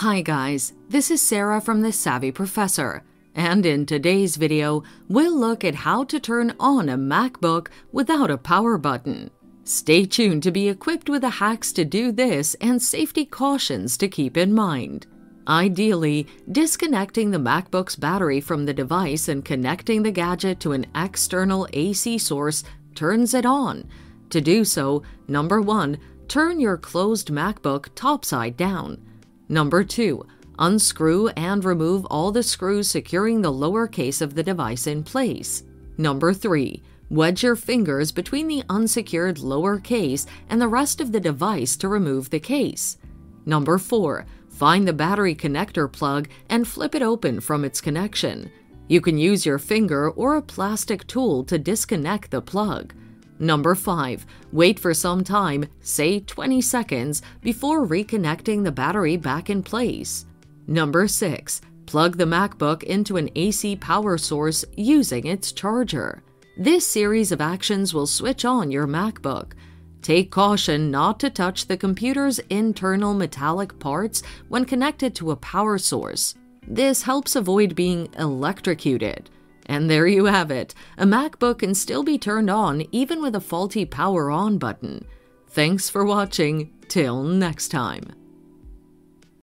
Hi guys, this is Sarah from The Savvy Professor, and in today's video, we'll look at how to turn on a MacBook without a power button. Stay tuned to be equipped with the hacks to do this and safety cautions to keep in mind. Ideally, disconnecting the MacBook's battery from the device and connecting the gadget to an external AC source turns it on. To do so, number 1, turn your closed MacBook topside down. Number 2. Unscrew and remove all the screws securing the lower case of the device in place. Number 3. Wedge your fingers between the unsecured lower case and the rest of the device to remove the case. Number 4. Find the battery connector plug and flip it open from its connection. You can use your finger or a plastic tool to disconnect the plug. Number 5. Wait for some time, say 20 seconds, before reconnecting the battery back in place. Number 6. Plug the MacBook into an AC power source using its charger. This series of actions will switch on your MacBook. Take caution not to touch the computer's internal metallic parts when connected to a power source. This helps avoid being electrocuted. And there you have it. A MacBook can still be turned on even with a faulty power on button. Thanks for watching. Till next time.